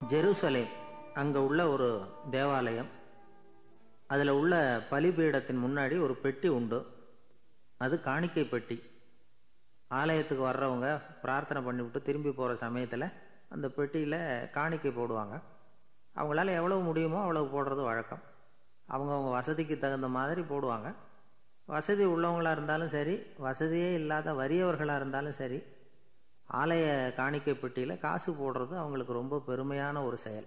Jerusalem அங்கே உள்ள ஒரு தேவாலயம். அதில் உள்ள பலிபீடத்தின் முன்னாடி ஒரு பெட்டி உண்டு. அது காணிக்கை பெட்டி. ஆலயத்துக்கு வர்றவங்க பிரார்த்தனை பண்ணிவிட்டு திரும்பி போகிற சமயத்தில் அந்த பெட்டியில் காணிக்கை போடுவாங்க. அவங்களால எவ்வளவு முடியுமோ அவ்வளவு போடுறது வழக்கம். அவங்கவுங்க வசதிக்கு தகுந்த மாதிரி போடுவாங்க. வசதி உள்ளவங்களாக இருந்தாலும் சரி வசதியே இல்லாத வறியவர்களாக இருந்தாலும் சரி ஆலய காணிக்கை பெட்டியில் காசு போடுறது அவங்களுக்கு ரொம்ப பெருமையான ஒரு செயல்.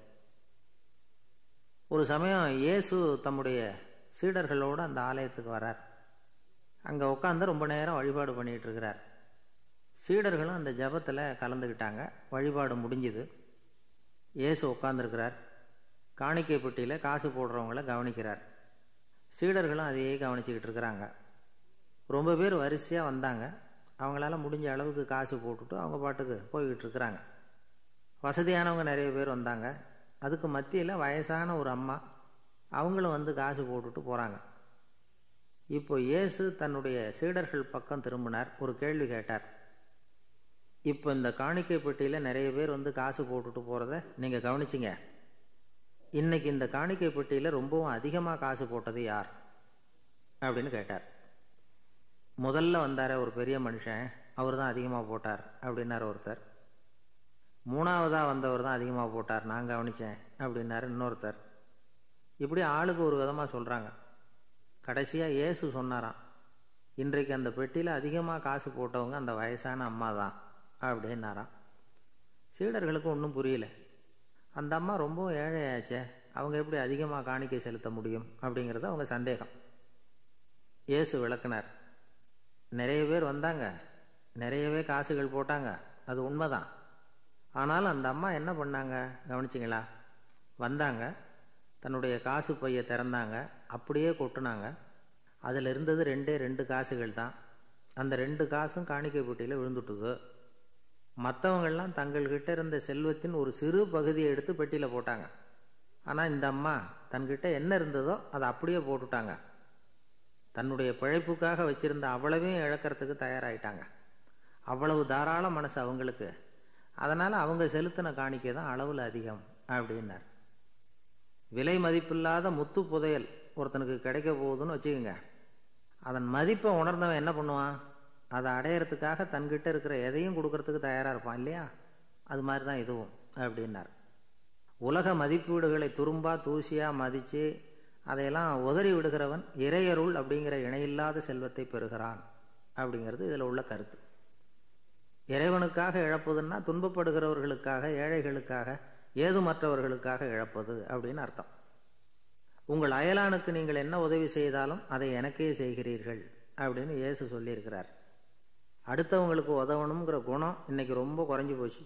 ஒரு சமயம் இயேசு தம்முடைய சீடர்களோடு அந்த ஆலயத்துக்கு வரார். அங்கே உட்காந்து ரொம்ப நேரம் வழிபாடு பண்ணிகிட்டு இருக்கிறார். சீடர்களும் அந்த ஜபத்தில் கலந்துக்கிட்டாங்க வழிபாடு முடிஞ்சுது. இயேசு உட்காந்துருக்கிறார் காணிக்கை பெட்டியில் காசு போடுறவங்கள கவனிக்கிறார். சீடர்களும் அதையே கவனிச்சுக்கிட்டு இருக்கிறாங்க. ரொம்ப பேர் வரிசையாக வந்தாங்க. அவங்களால முடிஞ்ச அளவுக்கு காசு போட்டுட்டு அவங்க பாட்டுக்கு போய்கிட்டு இருக்கிறாங்க வசதியானவங்க நிறைய பேர் வந்தாங்க. அதுக்கு மத்தியில் வயசான ஒரு அம்மா அவங்களும் வந்து காசு போட்டுட்டு போகிறாங்க இப்போ இயேசு தன்னுடைய சீடர்கள் பக்கம் திரும்பினார். ஒரு கேள்வி கேட்டார். இப்போ இந்த காணிக்கை பெட்டியில் நிறைய பேர் வந்து காசு போட்டுட்டு போகிறத நீங்கள் கவனிச்சிங்க. இன்றைக்கி இந்த காணிக்கை பெட்டியில் ரொம்பவும் அதிகமாக காசு போட்டது யார்? அப்படின்னு கேட்டார். முதல்ல வந்தார ஒரு பெரிய மனுஷன் அவர் தான் அதிகமாக போட்டார் அப்படின்னார் ஒருத்தர். மூணாவதாக வந்தவர் தான் அதிகமாக போட்டார் நான் கவனித்தேன் அப்படின்னாரு இன்னொருத்தர். இப்படி ஆளுக்கு ஒரு விதமாக சொல்கிறாங்க கடைசியாக இயேசு சொன்னாராம் இன்றைக்கு அந்த பெட்டியில் அதிகமாக காசு போட்டவங்க அந்த வயசான அம்மா தான் அப்படின்னாராம். சீடர்களுக்கு ஒன்றும் புரியல. அந்த அம்மா ரொம்ப ஏழையாச்சே அவங்க எப்படி அதிகமாக காணிக்கை செலுத்த முடியும்? அப்படிங்கிறது அவங்க சந்தேகம். இயேசு விளக்குனார். நிறைய பேர் வந்தாங்க. நிறையவே காசுகள் போட்டாங்க. அது உண்மைதான். ஆனாலும் அந்த அம்மா என்ன பண்ணாங்க? கவனிச்சிங்களா? வந்தாங்க. தன்னுடைய காசு பையை திறந்தாங்க. அப்படியே கொட்டினாங்க. அதில் இருந்தது ரெண்டே ரெண்டு காசுகள் தான். அந்த ரெண்டு காசும் காணிக்கை பெட்டியில் விழுந்துட்டுது. மற்றவங்கள்லாம் தங்கள்கிட்ட இருந்த செல்வத்தின் ஒரு சிறு பகுதியை எடுத்து பெட்டியில் போட்டாங்க. ஆனால் இந்த அம்மா தன்கிட்ட என்ன இருந்ததோ அதை அப்படியே போட்டுட்டாங்க. தன்னுடைய பிழைப்புக்காக வச்சிருந்த அவ்வளவையும் இழக்கிறதுக்கு தயாராகிட்டாங்க அவ்வளவு தாராள மனசு அவங்களுக்கு. அதனால் அவங்க செலுத்தின காணிக்கை தான் அளவில் அதிகம் அப்படின்னார். விலை மதிப்பில்லாத முத்து புதையல் ஒருத்தனுக்கு கிடைக்க போகுதுன்னு வச்சுக்கோங்க. அதன் மதிப்பை உணர்ந்தவன் என்ன பண்ணுவான்? அதை அடையிறதுக்காக தன்கிட்ட இருக்கிற எதையும் கொடுக்கறதுக்கு தயாராக இருப்பான் இல்லையா? அது மாதிரி தான் இதுவும் அப்படின்னார். உலக மதிப்பீடுகளை துரும்பா தூசியாக மதித்து அதையெல்லாம் உதறி விடுகிறவன் இறையருள் அப்படிங்கிற இணையில்லாத செல்வத்தை பெறுகிறான் அப்படிங்கிறது இதில் உள்ள கருத்து. இறைவனுக்காக இழப்பதுன்னா துன்பப்படுகிறவர்களுக்காக ஏழைகளுக்காக ஏதுமற்றவர்களுக்காக இழப்பது அப்படின்னு அர்த்தம். உங்கள் அயலானுக்கு நீங்கள் என்ன உதவி செய்தாலும் அதை எனக்கே செய்கிறீர்கள் அப்படின்னு இயேசு சொல்லியிருக்கிறார். அடுத்தவங்களுக்கு உதவணுங்கிற குணம் இன்னைக்கு ரொம்ப குறைஞ்சி போச்சு.